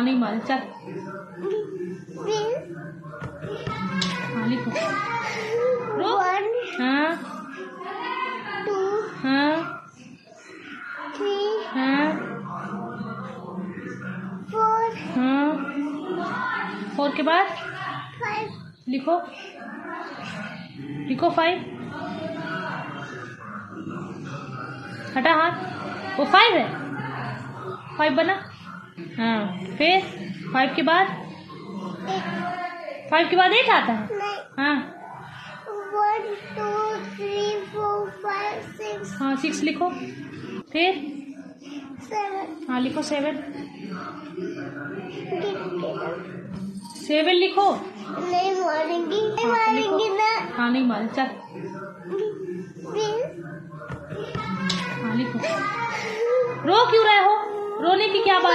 हाँ नहीं चल। लिखो हाँ। फोर के बाद? लिखो। लिखो फाइव हटा हाथ। वो फाइव है। फाइव बना। हाँ फिर? फाइव के बाद? फाइव के बाद एट आता है? हाँ। One two three four five six हाँ सिक्स लिखो। फिर? सेवन हाँ लिखो सेवन सेवन लिखो। नहीं मारेंगी। नहीं हाँ, मारेंगी ना। हाँ नहीं मारे। चल। हाँ लिखो। रो क्यों रहे हो? रोने की क्या बात